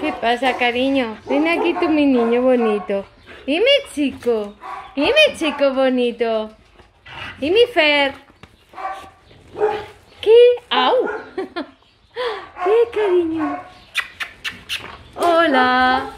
¿Qué pasa, cariño? Ven aquí tú, mi niño bonito. ¿Y mi chico? ¿Y mi chico bonito? ¿Y mi Fer? ¿Qué? ¡Au! ¿Qué, cariño? Hola.